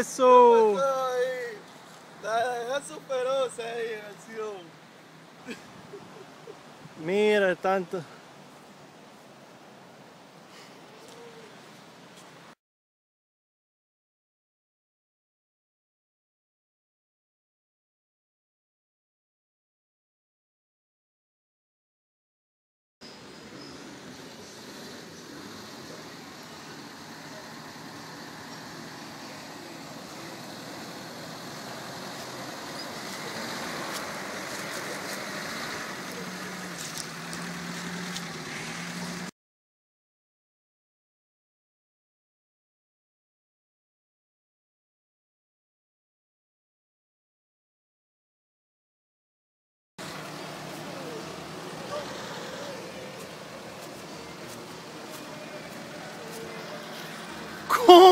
Eso. La superó esa acción. Mira, tanto.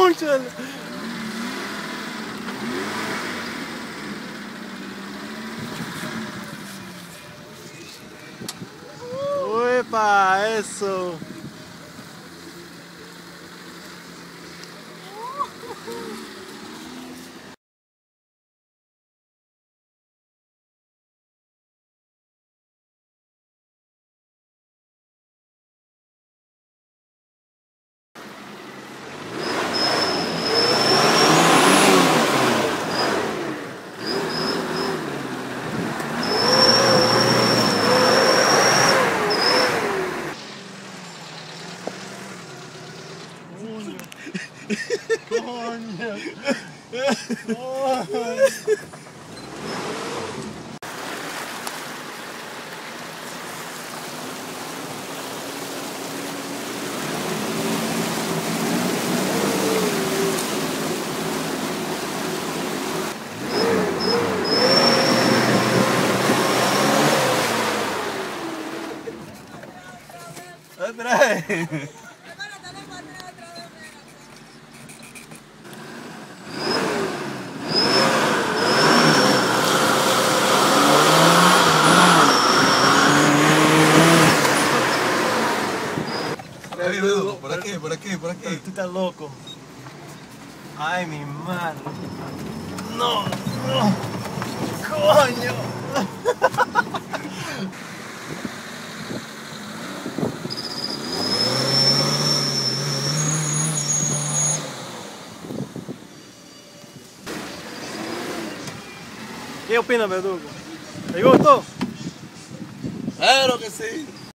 muito, velho. Opa, é isso. こんにゃ危ない Ahí, Bedu, por aquí, por aquí, por aquí. Tú estás loco. Ay, mi madre. No, no. Coño. ¿Qué opinas, Verdugo? ¿Te gustó? Claro que sí.